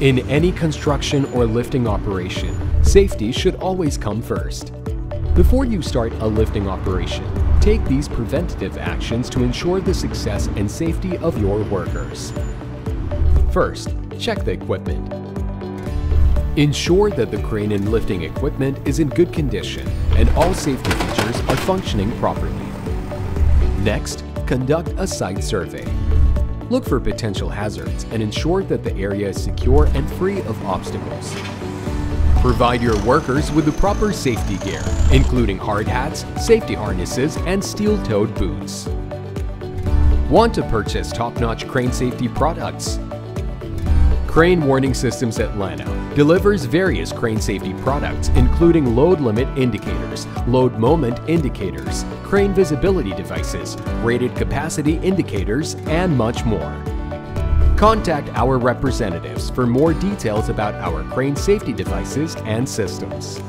In any construction or lifting operation, safety should always come first. Before you start a lifting operation, take these preventative actions to ensure the success and safety of your workers. First, check the equipment. Ensure that the crane and lifting equipment is in good condition and all safety features are functioning properly. Next, conduct a site survey. Look for potential hazards and ensure that the area is secure and free of obstacles. Provide your workers with the proper safety gear, including hard hats, safety harnesses, and steel-toed boots. Want to purchase top-notch crane safety products? Crane Warning Systems Atlanta delivers various crane safety products including load limit indicators, load moment indicators, crane visibility devices, rated capacity indicators, and much more. Contact our representatives for more details about our crane safety devices and systems.